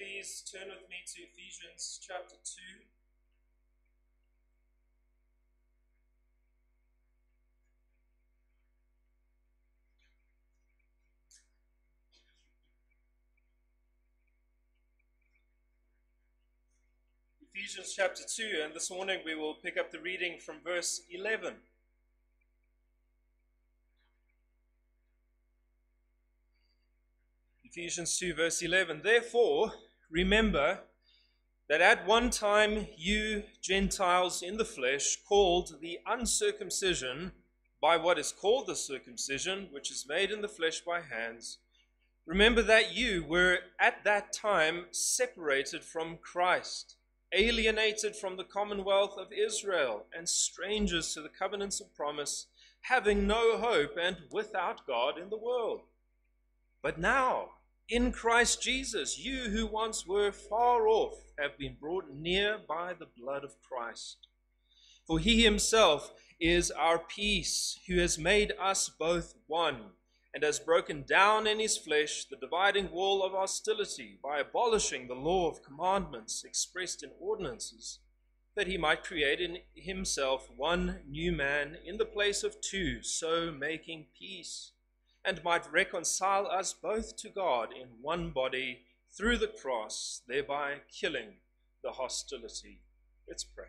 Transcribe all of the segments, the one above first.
please turn with me to Ephesians chapter 2? Ephesians chapter 2, and this morning we will pick up the reading from verse 11. Ephesians 2, verse 11. Therefore, remember that at one time you Gentiles in the flesh, called the uncircumcision by what is called the circumcision, which is made in the flesh by hands, remember that you were at that time separated from Christ, alienated from the commonwealth of Israel, and strangers to the covenants of promise, having no hope and without God in the world. But now, in Christ Jesus, you who once were far off have been brought near by the blood of Christ. For he himself is our peace, who has made us both one, and has broken down in his flesh the dividing wall of hostility by abolishing the law of commandments expressed in ordinances, that he might create in himself one new man in the place of two, so making peace and might reconcile us both to God in one body through the cross, thereby killing the hostility. Let's pray.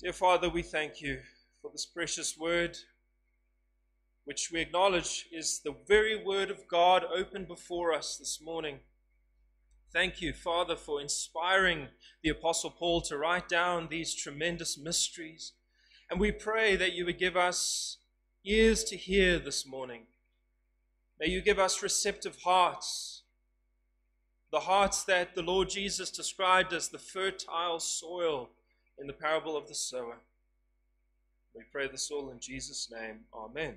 Dear Father, we thank you for this precious word, which we acknowledge is the very word of God open before us this morning. Thank you, Father, for inspiring the Apostle Paul to write down these tremendous mysteries. And we pray that you would give us ears to hear this morning. May you give us receptive hearts, the hearts that the Lord Jesus described as the fertile soil in the parable of the sower. We pray this all in Jesus' name. Amen.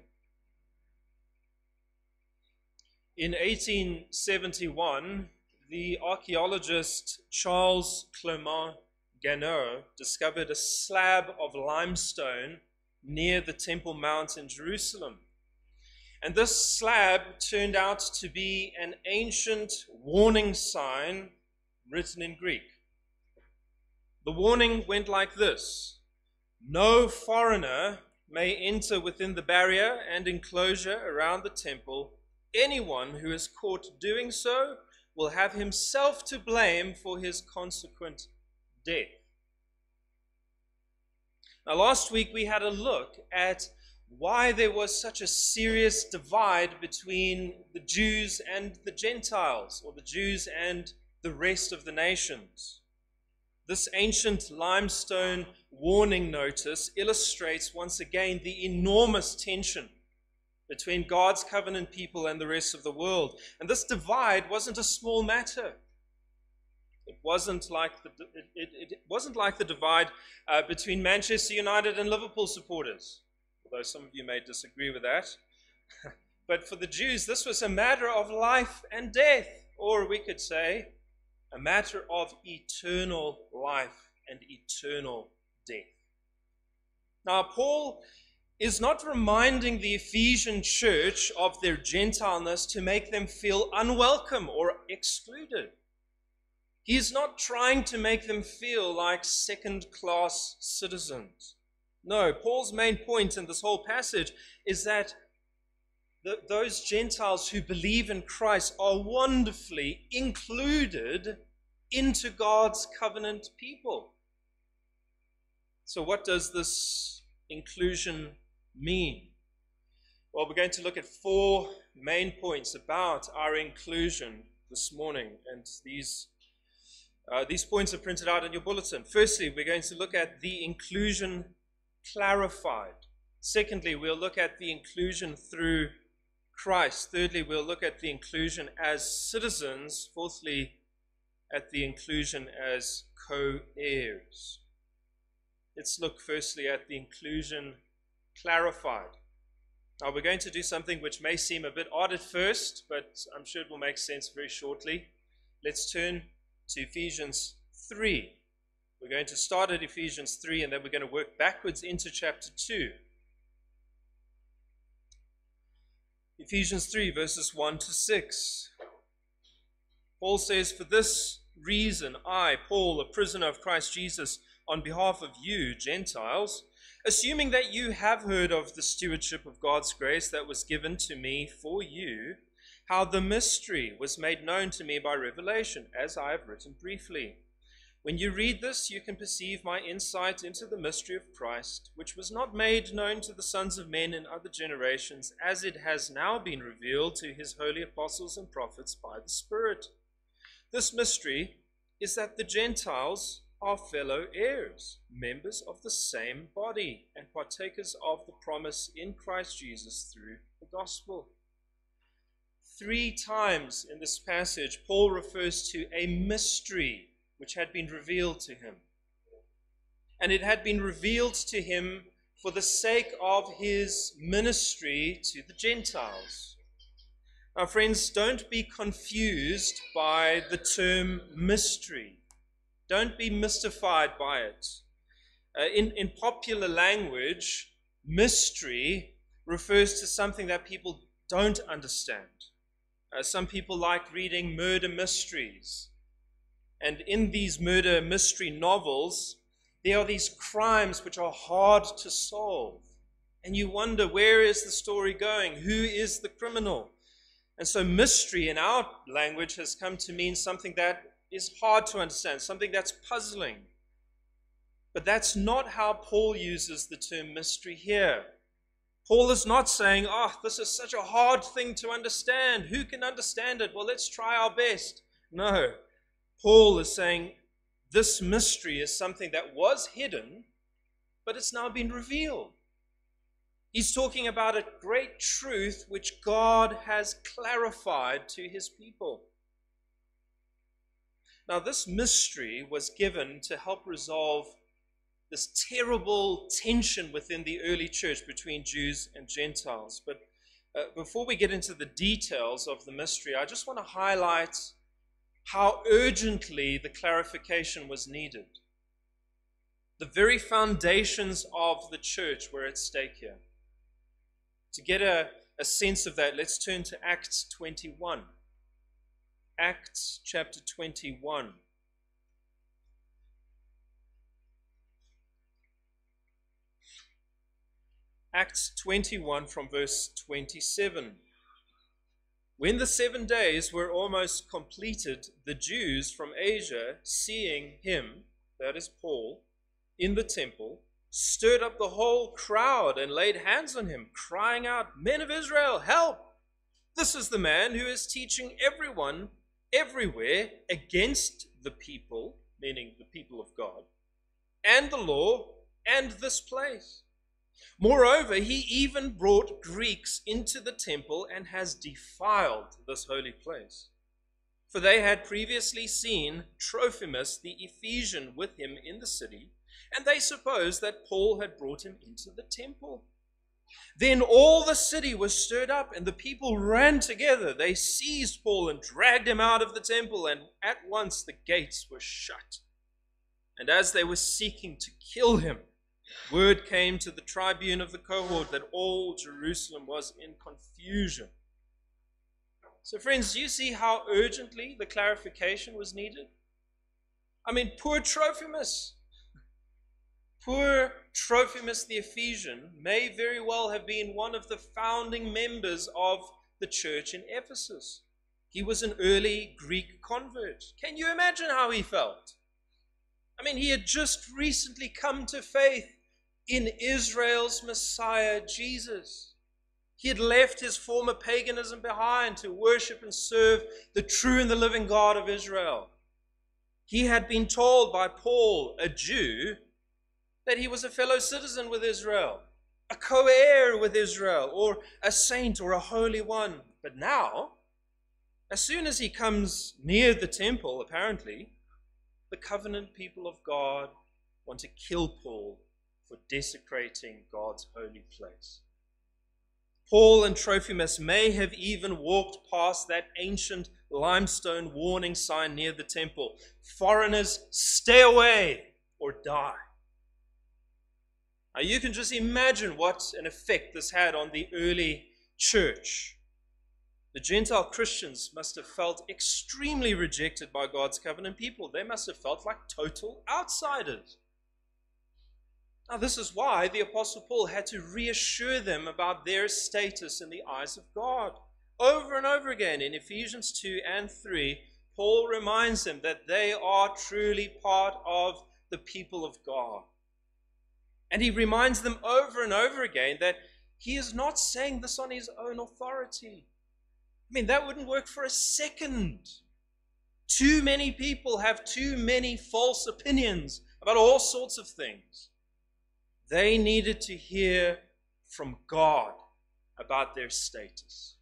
In 1871, the archaeologist Charles Clermont Ganneau discovered a slab of limestone near the Temple Mount in Jerusalem. And this slab turned out to be an ancient warning sign written in Greek. The warning went like this No foreigner may enter within the barrier and enclosure around the temple. Anyone who is caught doing so will have himself to blame for his consequent death. Now, last week we had a look at why there was such a serious divide between the Jews and the Gentiles, or the Jews and the rest of the nations. This ancient limestone warning notice illustrates once again the enormous tension between God's covenant people and the rest of the world. And this divide wasn't a small matter. It wasn't like the, it, it, it wasn't like the divide uh, between Manchester United and Liverpool supporters, although some of you may disagree with that. but for the Jews, this was a matter of life and death, or we could say, a matter of eternal life and eternal death. Now, Paul is not reminding the Ephesian church of their Gentileness to make them feel unwelcome or excluded. He is not trying to make them feel like second class citizens. No, Paul's main point in this whole passage is that the, those Gentiles who believe in Christ are wonderfully included into God's covenant people. So, what does this inclusion mean? Well, we're going to look at four main points about our inclusion this morning, and these uh, these points are printed out in your bulletin. Firstly, we're going to look at the inclusion clarified. Secondly, we'll look at the inclusion through Christ. Thirdly, we'll look at the inclusion as citizens. Fourthly, at the inclusion as co heirs. Let's look firstly at the inclusion clarified. Now, we're going to do something which may seem a bit odd at first, but I'm sure it will make sense very shortly. Let's turn to Ephesians 3. We're going to start at Ephesians 3 and then we're going to work backwards into chapter 2. Ephesians 3, verses 1 to 6. Paul says, For this reason, I, Paul, a prisoner of Christ Jesus, on behalf of you, Gentiles, assuming that you have heard of the stewardship of God's grace that was given to me for you, how the mystery was made known to me by revelation, as I have written briefly. When you read this, you can perceive my insight into the mystery of Christ, which was not made known to the sons of men in other generations, as it has now been revealed to his holy apostles and prophets by the Spirit. This mystery is that the Gentiles are fellow heirs, members of the same body, and partakers of the promise in Christ Jesus through the gospel. Three times in this passage, Paul refers to a mystery which had been revealed to him. And it had been revealed to him for the sake of his ministry to the Gentiles. Now, friends, don't be confused by the term mystery. Don't be mystified by it. Uh, in, in popular language, mystery refers to something that people don't understand. Uh, some people like reading murder mysteries and in these murder mystery novels, there are these crimes which are hard to solve. And you wonder, where is the story going? Who is the criminal? And so, mystery in our language has come to mean something that is hard to understand, something that's puzzling. But that's not how Paul uses the term mystery here. Paul is not saying, oh, this is such a hard thing to understand. Who can understand it? Well, let's try our best. No. Paul is saying this mystery is something that was hidden, but it's now been revealed. He's talking about a great truth which God has clarified to his people. Now, this mystery was given to help resolve this terrible tension within the early church between Jews and Gentiles. But uh, before we get into the details of the mystery, I just want to highlight how urgently the clarification was needed. The very foundations of the church were at stake here. To get a, a sense of that, let's turn to Acts 21. Acts chapter 21. Acts 21 from verse 27. When the seven days were almost completed, the Jews from Asia, seeing him, that is Paul, in the temple, stirred up the whole crowd and laid hands on him, crying out, Men of Israel, help! This is the man who is teaching everyone everywhere against the people, meaning the people of God, and the law, and this place. Moreover, he even brought Greeks into the temple and has defiled this holy place. For they had previously seen Trophimus the Ephesian with him in the city, and they supposed that Paul had brought him into the temple. Then all the city was stirred up, and the people ran together. They seized Paul and dragged him out of the temple, and at once the gates were shut. And as they were seeking to kill him, Word came to the tribune of the cohort that all Jerusalem was in confusion. So, friends, do you see how urgently the clarification was needed? I mean, poor Trophimus. Poor Trophimus the Ephesian may very well have been one of the founding members of the church in Ephesus. He was an early Greek convert. Can you imagine how he felt? I mean, he had just recently come to faith in Israel's Messiah, Jesus. He had left his former paganism behind to worship and serve the true and the living God of Israel. He had been told by Paul, a Jew, that he was a fellow citizen with Israel, a co heir with Israel, or a saint or a holy one. But now, as soon as he comes near the temple, apparently, the covenant people of God want to kill Paul for desecrating God's holy place. Paul and Trophimus may have even walked past that ancient limestone warning sign near the temple Foreigners, stay away or die. Now, you can just imagine what an effect this had on the early church. The Gentile Christians must have felt extremely rejected by God's covenant people. They must have felt like total outsiders. Now, this is why the Apostle Paul had to reassure them about their status in the eyes of God. Over and over again in Ephesians 2 and 3, Paul reminds them that they are truly part of the people of God. And he reminds them over and over again that he is not saying this on his own authority. I mean, that wouldn't work for a second. Too many people have too many false opinions about all sorts of things. They needed to hear from God about their status.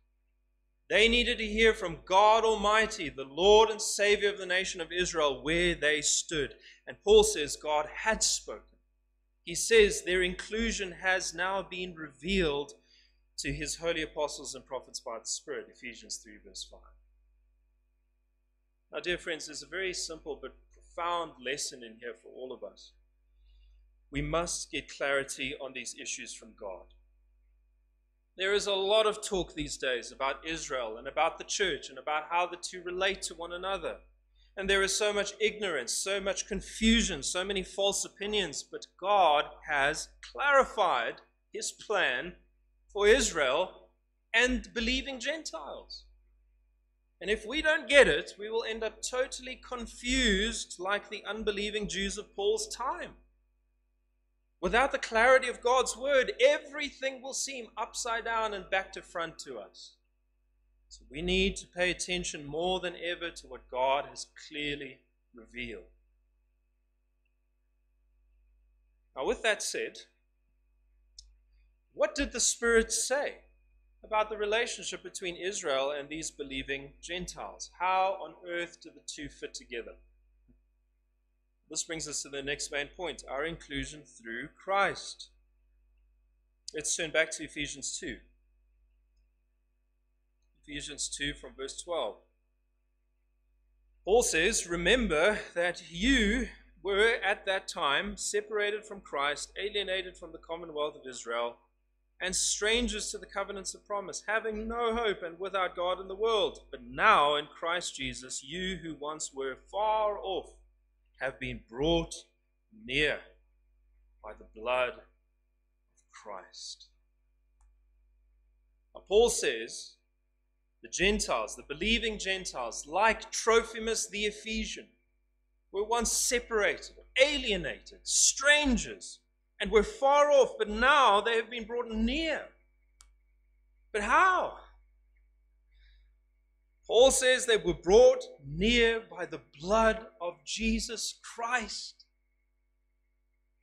They needed to hear from God Almighty, the Lord and Savior of the nation of Israel, where they stood. And Paul says God had spoken. He says their inclusion has now been revealed to his holy apostles and prophets by the Spirit, Ephesians 3, verse 5. Now, dear friends, there's a very simple but profound lesson in here for all of us. We must get clarity on these issues from God. There is a lot of talk these days about Israel and about the church and about how the two relate to one another. And there is so much ignorance, so much confusion, so many false opinions. But God has clarified his plan for Israel and believing Gentiles. And if we don't get it, we will end up totally confused like the unbelieving Jews of Paul's time. Without the clarity of God's word, everything will seem upside down and back to front to us. So we need to pay attention more than ever to what God has clearly revealed. Now, with that said, what did the Spirit say about the relationship between Israel and these believing Gentiles? How on earth do the two fit together? This brings us to the next main point our inclusion through Christ. Let's turn back to Ephesians 2. Ephesians 2 from verse 12. Paul says, Remember that you were at that time separated from Christ, alienated from the commonwealth of Israel and strangers to the covenants of promise, having no hope and without God in the world. But now in Christ Jesus, you who once were far off have been brought near by the blood of Christ. Now, Paul says the Gentiles, the believing Gentiles, like Trophimus the Ephesian, were once separated, alienated, strangers and were far off, but now they have been brought near. But how? Paul says they were brought near by the blood of Jesus Christ.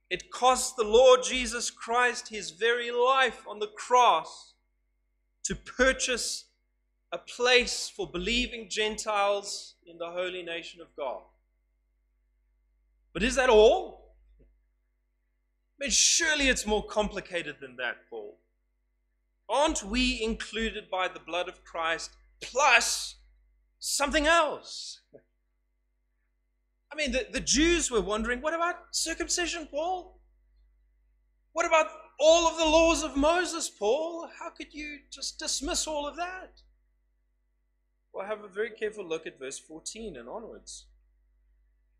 It cost the Lord Jesus Christ his very life on the cross to purchase a place for believing Gentiles in the holy nation of God. But is that all? I mean, surely it's more complicated than that, Paul. Aren't we included by the blood of Christ plus something else? I mean, the, the Jews were wondering what about circumcision, Paul? What about all of the laws of Moses, Paul? How could you just dismiss all of that? Well, have a very careful look at verse 14 and onwards.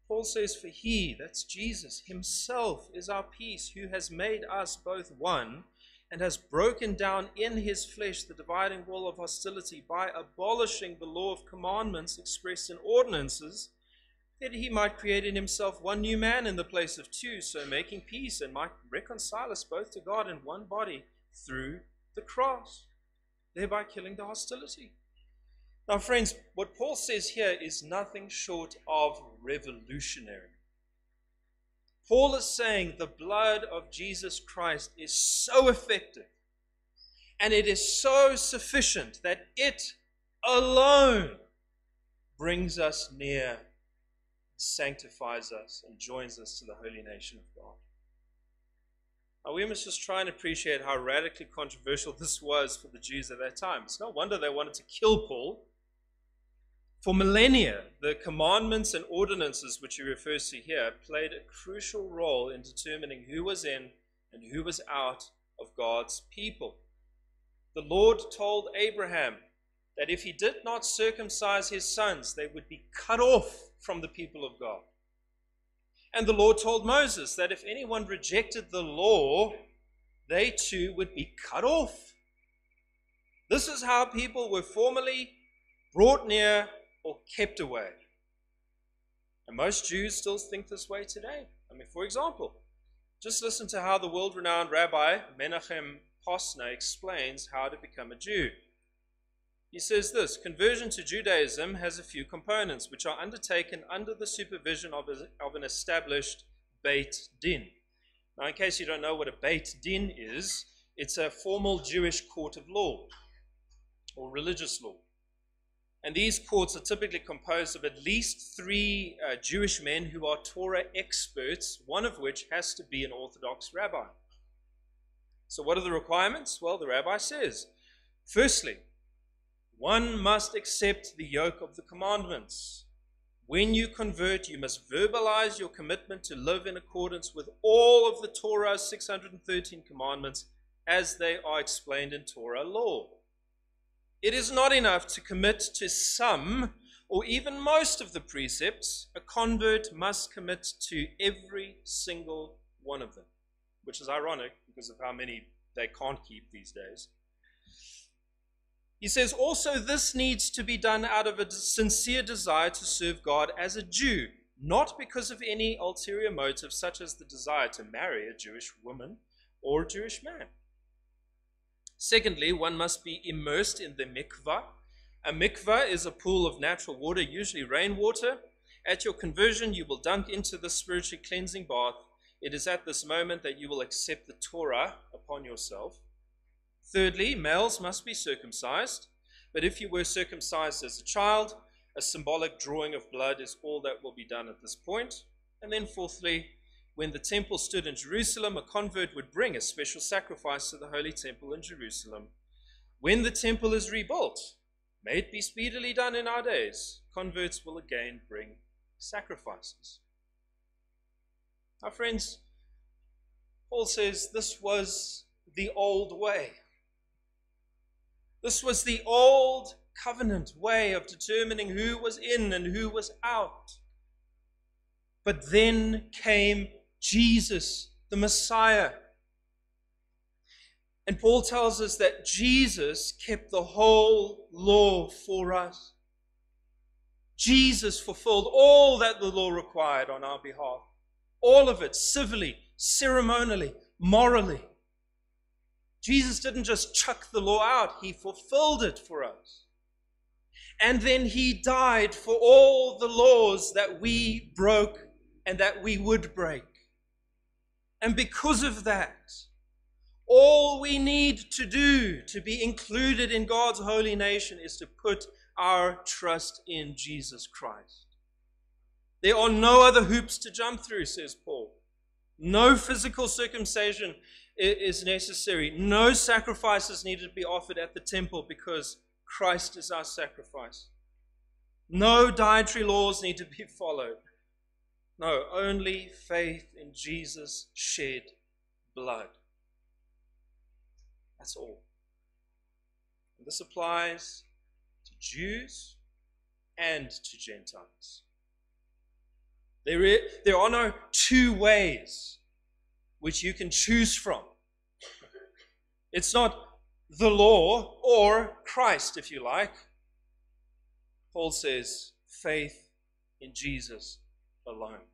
Paul says, For he, that's Jesus, himself is our peace, who has made us both one and has broken down in his flesh the dividing wall of hostility by abolishing the law of commandments expressed in ordinances, that he might create in himself one new man in the place of two, so making peace and might reconcile us both to God in one body through the cross, thereby killing the hostility. Now, friends, what Paul says here is nothing short of revolutionary. Paul is saying the blood of Jesus Christ is so effective and it is so sufficient that it alone brings us near, sanctifies us, and joins us to the holy nation of God. Now, we must just try and appreciate how radically controversial this was for the Jews at that time. It's no wonder they wanted to kill Paul for millennia, the commandments and ordinances which he refers to here played a crucial role in determining who was in and who was out of God's people. The Lord told Abraham that if he did not circumcise his sons, they would be cut off from the people of God. And the Lord told Moses that if anyone rejected the law, they too would be cut off. This is how people were formerly brought near or kept away. And most Jews still think this way today. I mean, for example, just listen to how the world renowned rabbi Menachem Posner explains how to become a Jew. He says this conversion to Judaism has a few components which are undertaken under the supervision of, a, of an established Beit Din. Now, in case you don't know what a Beit Din is, it's a formal Jewish court of law or religious law. And these courts are typically composed of at least three uh, Jewish men who are Torah experts, one of which has to be an Orthodox rabbi. So, what are the requirements? Well, the rabbi says firstly, one must accept the yoke of the commandments. When you convert, you must verbalize your commitment to live in accordance with all of the Torah's 613 commandments as they are explained in Torah law. It is not enough to commit to some or even most of the precepts. A convert must commit to every single one of them, which is ironic because of how many they can't keep these days. He says also this needs to be done out of a sincere desire to serve God as a Jew, not because of any ulterior motive such as the desire to marry a Jewish woman or a Jewish man. Secondly, one must be immersed in the mikvah. A mikvah is a pool of natural water, usually rainwater. At your conversion, you will dunk into the spiritually cleansing bath. It is at this moment that you will accept the Torah upon yourself. Thirdly, males must be circumcised, but if you were circumcised as a child, a symbolic drawing of blood is all that will be done at this point. And then, fourthly, when the temple stood in Jerusalem, a convert would bring a special sacrifice to the holy temple in Jerusalem. When the temple is rebuilt, may it be speedily done in our days, converts will again bring sacrifices. Our friends, Paul says this was the old way. This was the old covenant way of determining who was in and who was out. But then came Jesus, the Messiah. And Paul tells us that Jesus kept the whole law for us. Jesus fulfilled all that the law required on our behalf. All of it, civilly, ceremonially, morally. Jesus didn't just chuck the law out, he fulfilled it for us. And then he died for all the laws that we broke and that we would break. And because of that, all we need to do to be included in God's holy nation is to put our trust in Jesus Christ. There are no other hoops to jump through, says Paul. No physical circumcision is necessary. No sacrifices need to be offered at the temple because Christ is our sacrifice. No dietary laws need to be followed. No, only faith in Jesus' shed blood. That's all. And this applies to Jews and to Gentiles. There, there are no two ways which you can choose from. It's not the law or Christ, if you like. Paul says faith in Jesus alone.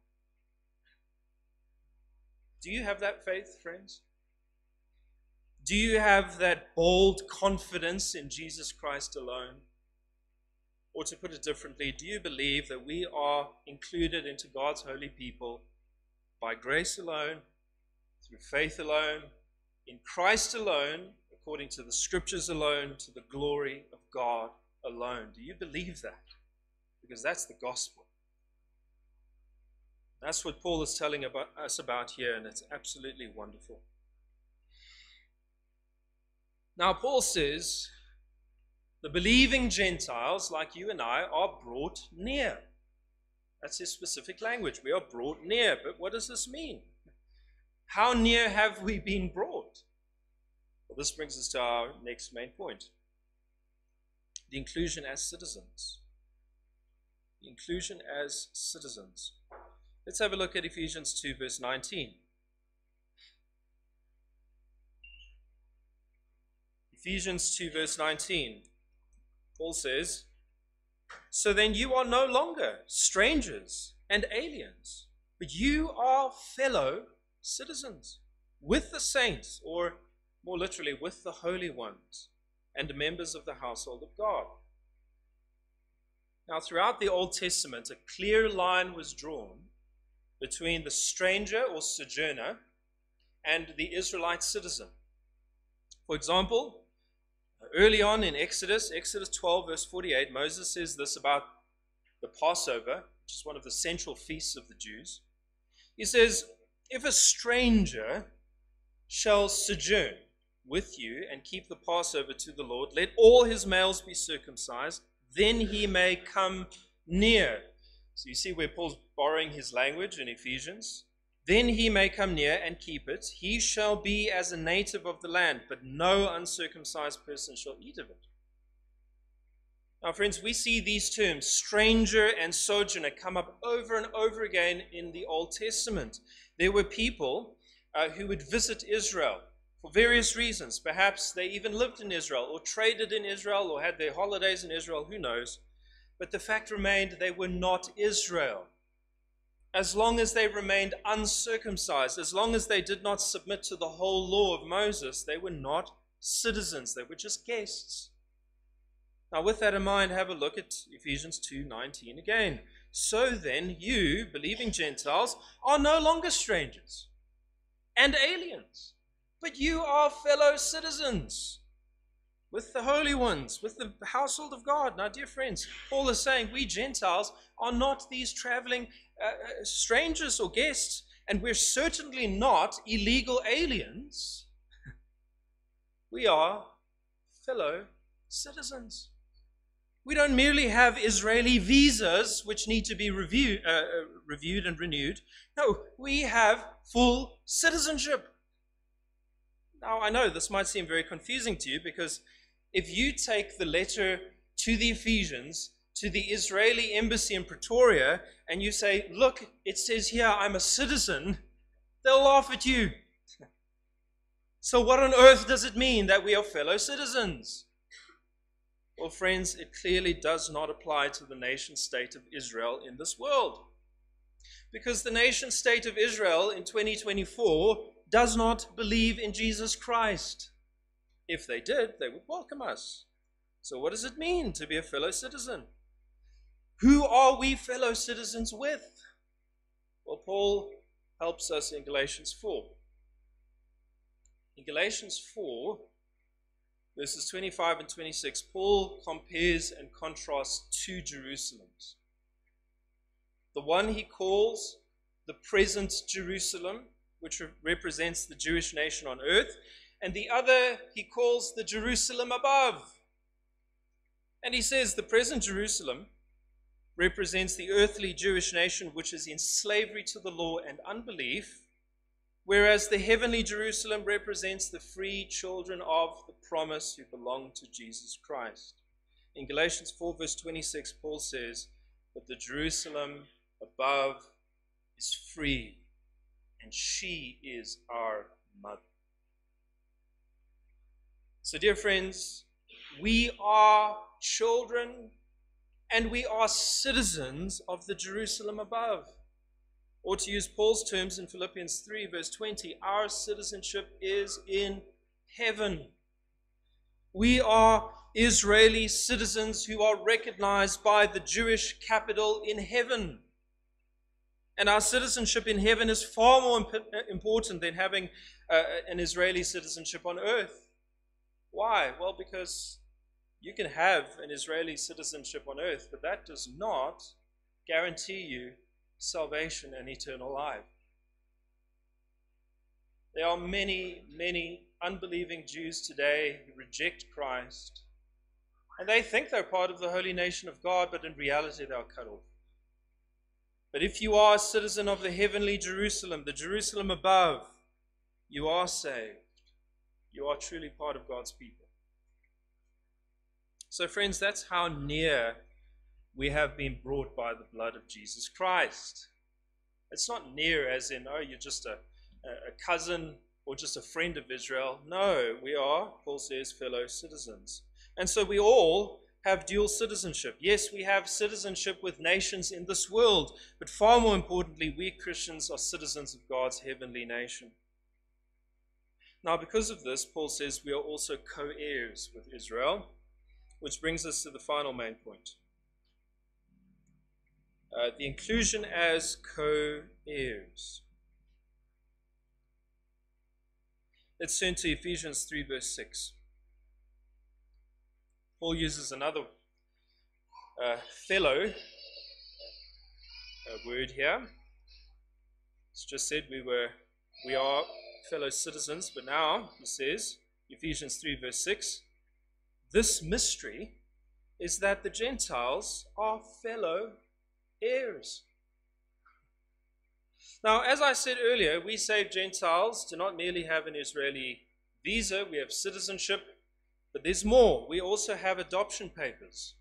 Do you have that faith, friends? Do you have that bold confidence in Jesus Christ alone? Or to put it differently, do you believe that we are included into God's holy people by grace alone, through faith alone, in Christ alone, according to the scriptures alone, to the glory of God alone? Do you believe that? Because that's the gospel. That's what Paul is telling about, us about here, and it's absolutely wonderful. Now, Paul says the believing Gentiles, like you and I, are brought near. That's his specific language. We are brought near. But what does this mean? How near have we been brought? Well, this brings us to our next main point. the inclusion as citizens. The inclusion as citizens. Let's have a look at Ephesians 2, verse 19. Ephesians 2, verse 19. Paul says, So then you are no longer strangers and aliens, but you are fellow citizens with the saints, or more literally, with the holy ones, and members of the household of God. Now, throughout the Old Testament, a clear line was drawn between the stranger or sojourner and the Israelite citizen. For example, early on in Exodus, Exodus 12, verse 48, Moses says this about the Passover, which is one of the central feasts of the Jews. He says, If a stranger shall sojourn with you and keep the Passover to the Lord, let all his males be circumcised, then he may come near. So you see where Paul's borrowing his language in Ephesians. Then he may come near and keep it. He shall be as a native of the land, but no uncircumcised person shall eat of it. Now, friends, we see these terms, stranger and sojourner, come up over and over again in the Old Testament. There were people uh, who would visit Israel for various reasons. Perhaps they even lived in Israel or traded in Israel or had their holidays in Israel, who knows. But the fact remained they were not Israel. As long as they remained uncircumcised, as long as they did not submit to the whole law of Moses, they were not citizens, they were just guests. Now, with that in mind, have a look at Ephesians 2:19 again. So then, you, believing Gentiles, are no longer strangers and aliens but you are fellow citizens with the holy ones, with the household of God. Now, dear friends, Paul is saying we Gentiles are not these traveling uh, uh, strangers or guests, and we're certainly not illegal aliens. We are fellow citizens. We don't merely have Israeli visas which need to be review, uh, uh reviewed and renewed. No, we have full citizenship. Now, I know this might seem very confusing to you because if you take the letter to the Ephesians to the Israeli embassy in Pretoria and you say, Look, it says here I'm a citizen, they'll laugh at you. So, what on earth does it mean that we are fellow citizens? Well, friends, it clearly does not apply to the nation state of Israel in this world. Because the nation state of Israel in 2024 does not believe in Jesus Christ. If they did, they would welcome us. So, what does it mean to be a fellow citizen? Who are we fellow citizens with? Well, Paul helps us in Galatians 4. In Galatians 4, verses 25 and 26, Paul compares and contrasts two Jerusalems. The one he calls the present Jerusalem, which represents the Jewish nation on earth, and the other he calls the Jerusalem above. And he says the present Jerusalem represents the earthly Jewish nation which is in slavery to the law and unbelief, whereas the heavenly Jerusalem represents the free children of the promise who belong to Jesus Christ. In Galatians 4, verse 26, Paul says, But the Jerusalem above is free and she is our mother. So, dear friends, we are children and we are citizens of the Jerusalem above. Or to use Paul's terms in Philippians 3, verse 20, our citizenship is in heaven. We are Israeli citizens who are recognized by the Jewish capital in heaven. And our citizenship in heaven is far more imp- important than having uh, an Israeli citizenship on earth. Why? Well, because you can have an Israeli citizenship on earth, but that does not guarantee you salvation and eternal life. There are many, many unbelieving Jews today who reject Christ. And they think they're part of the holy nation of God, but in reality they are cut off. But if you are a citizen of the heavenly Jerusalem, the Jerusalem above, you are saved. You are truly part of God's people. So, friends, that's how near we have been brought by the blood of Jesus Christ. It's not near as in, oh, you're just a, a cousin or just a friend of Israel. No, we are, Paul says, fellow citizens. And so we all have dual citizenship. Yes, we have citizenship with nations in this world, but far more importantly, we Christians are citizens of God's heavenly nation. Now, because of this, Paul says we are also co heirs with Israel, which brings us to the final main point uh, the inclusion as co heirs. Let's turn to Ephesians 3, verse 6. Paul uses another uh, fellow uh, word here. It's just said we were, we are fellow citizens, but now he says, Ephesians 3, verse 6, this mystery is that the Gentiles are fellow heirs. Now, as I said earlier, we saved Gentiles do not merely have an Israeli visa, we have citizenship but there's more. We also have adoption papers.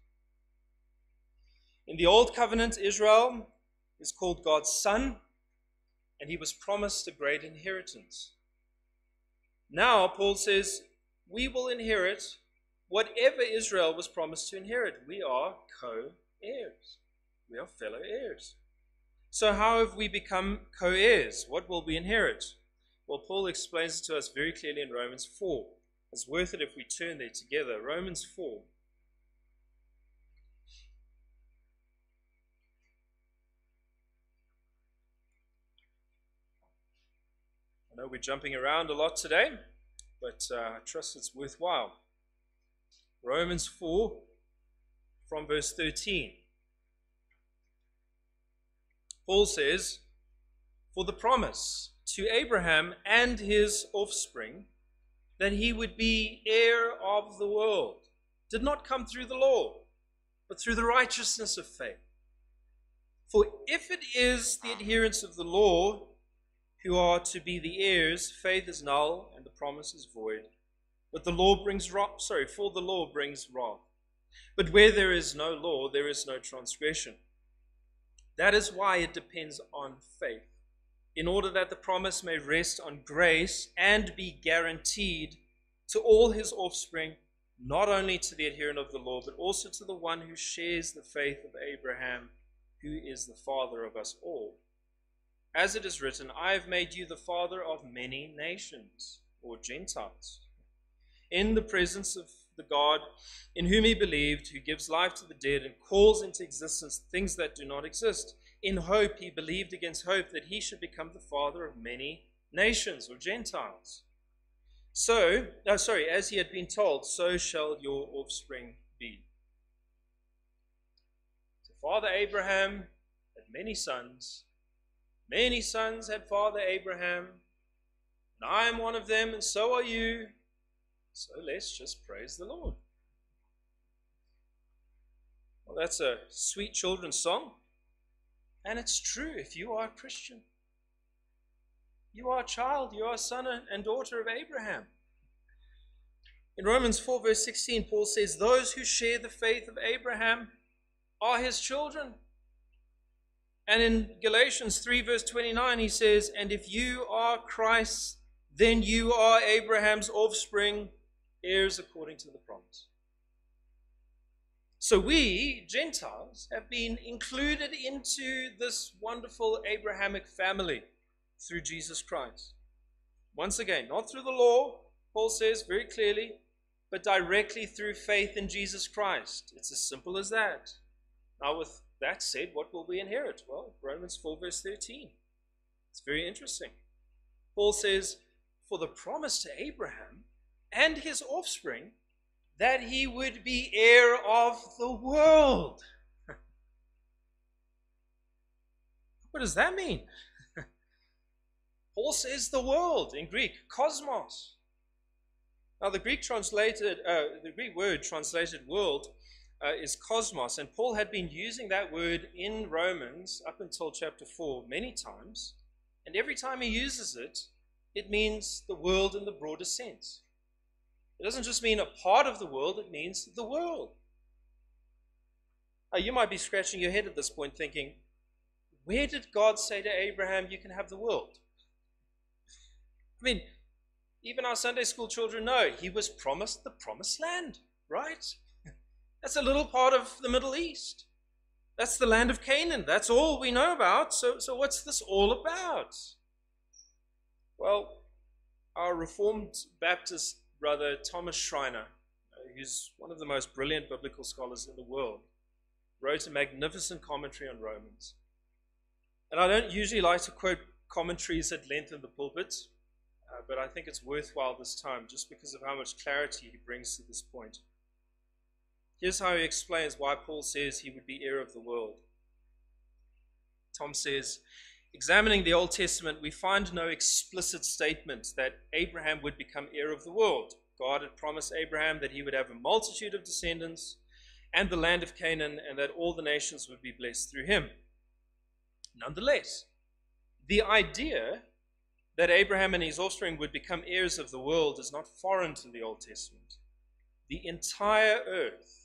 In the Old Covenant, Israel is called God's son, and he was promised a great inheritance. Now, Paul says, we will inherit whatever Israel was promised to inherit. We are co heirs, we are fellow heirs. So, how have we become co heirs? What will we inherit? Well, Paul explains it to us very clearly in Romans 4. It's worth it if we turn there together. Romans 4. Know we're jumping around a lot today, but uh, I trust it's worthwhile. Romans 4 from verse 13. Paul says, For the promise to Abraham and his offspring that he would be heir of the world did not come through the law, but through the righteousness of faith. For if it is the adherents of the law who are to be the heirs, faith is null and the promise is void. But the law brings wrath, sorry, for the law brings wrath. But where there is no law, there is no transgression. That is why it depends on faith in order that the promise may rest on grace and be guaranteed to all his offspring, not only to the adherent of the law, but also to the one who shares the faith of Abraham, who is the father of us all. As it is written, I have made you the father of many nations, or Gentiles, in the presence of the God in whom he believed, who gives life to the dead and calls into existence things that do not exist in hope he believed against hope that he should become the father of many nations or Gentiles. So, oh, sorry, as he had been told, so shall your offspring be. So Father Abraham had many sons. Many sons had Father Abraham. And I am one of them, and so are you. So let's just praise the Lord. Well, that's a sweet children's song. And it's true if you are a Christian. You are a child, you are a son and daughter of Abraham. In Romans 4, verse 16, Paul says, Those who share the faith of Abraham are his children. And in Galatians 3, verse 29, he says, And if you are Christ, then you are Abraham's offspring, heirs according to the promise. So we, Gentiles, have been included into this wonderful Abrahamic family through Jesus Christ. Once again, not through the law, Paul says very clearly, but directly through faith in Jesus Christ. It's as simple as that. Now, with that said, what will we inherit? Well, Romans 4, verse 13. It's very interesting. Paul says, For the promise to Abraham and his offspring that he would be heir of the world. what does that mean? Paul says the world in Greek, cosmos. Now, the Greek translated, uh, the Greek word translated world uh, is cosmos, and Paul had been using that word in Romans up until chapter 4 many times, and every time he uses it, it means the world in the broader sense. It doesn't just mean a part of the world, it means the world. Uh, you might be scratching your head at this point thinking, where did God say to Abraham, you can have the world? I mean, even our Sunday school children know he was promised the promised land, right? That's a little part of the Middle East. That's the land of Canaan. That's all we know about. So, so what's this all about? Well, our Reformed Baptist brother Thomas Schreiner, who's one of the most brilliant biblical scholars in the world, wrote a magnificent commentary on Romans. And I don't usually like to quote commentaries at length in the pulpit, uh, but I think it's worthwhile this time just because of how much clarity he brings to this point. Here's how he explains why Paul says he would be heir of the world. Tom says, Examining the Old Testament, we find no explicit statement that Abraham would become heir of the world. God had promised Abraham that he would have a multitude of descendants and the land of Canaan, and that all the nations would be blessed through him. Nonetheless, the idea that Abraham and his offspring would become heirs of the world is not foreign to the Old Testament. The entire earth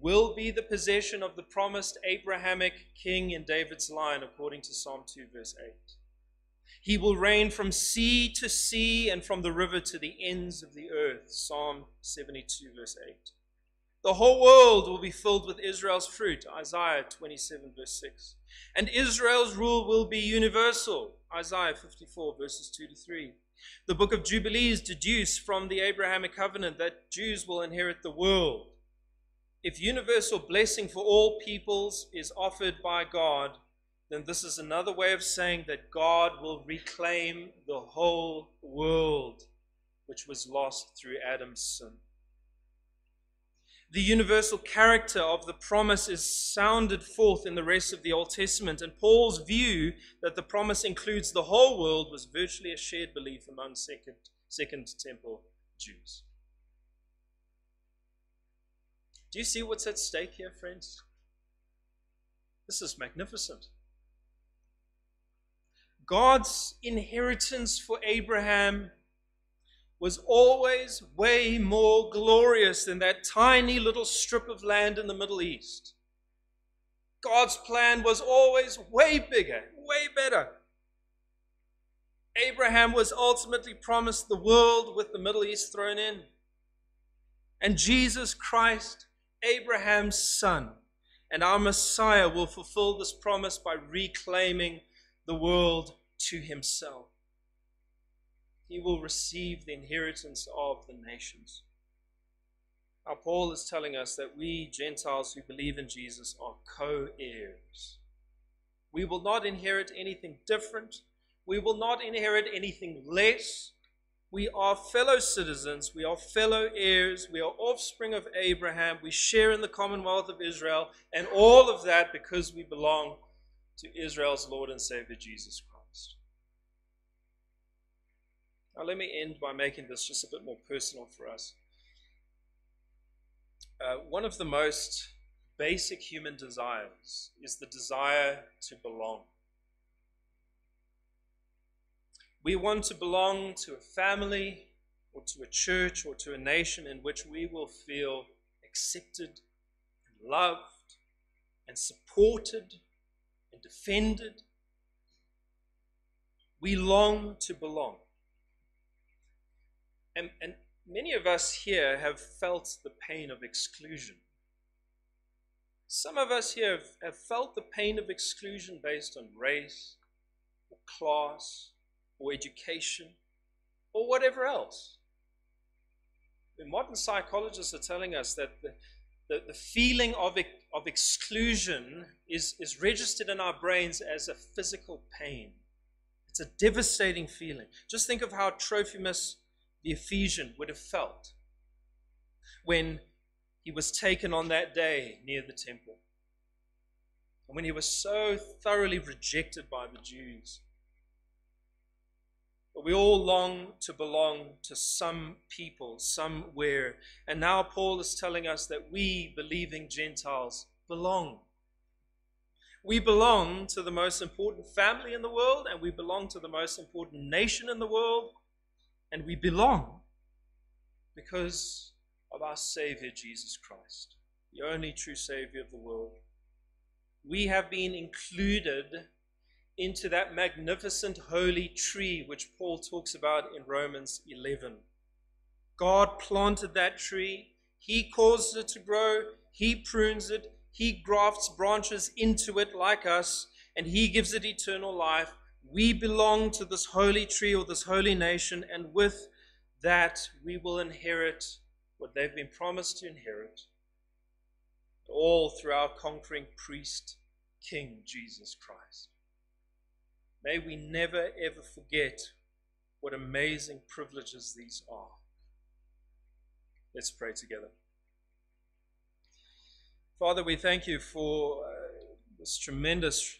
will be the possession of the promised Abrahamic king in David's line, according to Psalm 2, verse 8. He will reign from sea to sea and from the river to the ends of the earth, Psalm 72, verse 8. The whole world will be filled with Israel's fruit, Isaiah 27, verse 6. And Israel's rule will be universal, Isaiah 54, verses 2 to 3. The book of Jubilees deduce from the Abrahamic covenant that Jews will inherit the world. If universal blessing for all peoples is offered by God, then this is another way of saying that God will reclaim the whole world, which was lost through Adam's sin. The universal character of the promise is sounded forth in the rest of the Old Testament, and Paul's view that the promise includes the whole world was virtually a shared belief among Second, second Temple Jews. Do you see what's at stake here, friends? This is magnificent. God's inheritance for Abraham was always way more glorious than that tiny little strip of land in the Middle East. God's plan was always way bigger, way better. Abraham was ultimately promised the world with the Middle East thrown in. And Jesus Christ, Abraham's son, and our Messiah will fulfill this promise by reclaiming the world to himself he will receive the inheritance of the nations. Now, Paul is telling us that we Gentiles who believe in Jesus are co heirs. We will not inherit anything different, we will not inherit anything less. We are fellow citizens, we are fellow heirs, we are offspring of Abraham, we share in the commonwealth of Israel, and all of that because we belong to Israel's Lord and Savior Jesus Christ. Now, let me end by making this just a bit more personal for us. Uh, one of the most basic human desires is the desire to belong. We want to belong to a family or to a church or to a nation in which we will feel accepted and loved and supported and defended. We long to belong. And, and many of us here have felt the pain of exclusion. Some of us here have, have felt the pain of exclusion based on race, or class, or education, or whatever else. Modern psychologists are telling us that the, the, the feeling of, of exclusion is, is registered in our brains as a physical pain. It's a devastating feeling. Just think of how Trophimus the Ephesian would have felt when he was taken on that day near the temple. And when he was so thoroughly rejected by the Jews. But we all long to belong to some people, somewhere. And now Paul is telling us that we, believing Gentiles, belong. We belong to the most important family in the world, and we belong to the most important nation in the world, and we belong because of our Savior Jesus Christ, the only true Savior of the world, we have been included into that magnificent holy tree which Paul talks about in Romans 11. God planted that tree, He causes it to grow, He prunes it, He grafts branches into it like us, and He gives it eternal life. We belong to this holy tree or this holy nation, and with that we will inherit what they've been promised to inherit, all through our conquering priest, King Jesus Christ. May we never ever forget what amazing privileges these are. Let's pray together. Father, we thank you for uh, this tremendous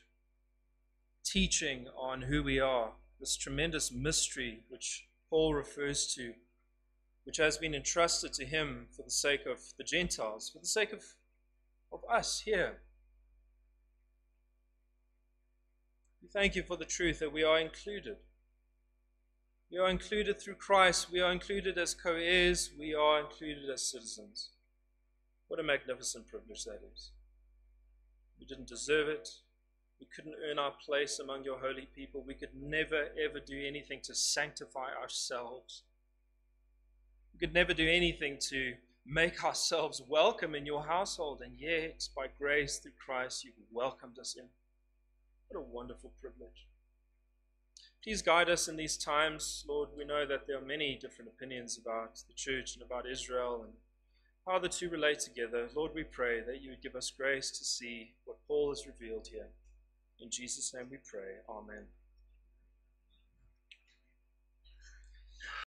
teaching on who we are, this tremendous mystery which Paul refers to, which has been entrusted to him for the sake of the Gentiles, for the sake of, of us here. We thank you for the truth that we are included. We are included through Christ. We are included as co heirs. We are included as citizens. What a magnificent privilege that is. We didn't deserve it. We couldn't earn our place among your holy people. We could never, ever do anything to sanctify ourselves. We could never do anything to make ourselves welcome in your household. And yet, by grace through Christ, you've welcomed us in. What a wonderful privilege. Please guide us in these times, Lord. We know that there are many different opinions about the church and about Israel and how the two relate together. Lord, we pray that you would give us grace to see what Paul has revealed here. In Jesus' name we pray. Amen.